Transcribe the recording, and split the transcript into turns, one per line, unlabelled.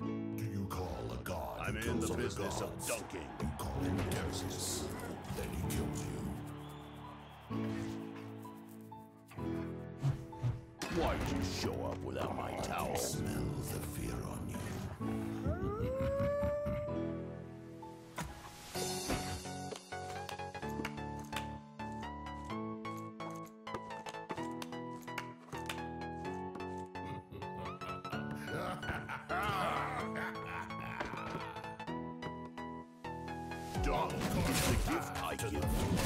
do you call a god
i'm gonna go
some
dunking.
You call him tercios then he kills you.
Why'd you show up without my towel? It's the gift I give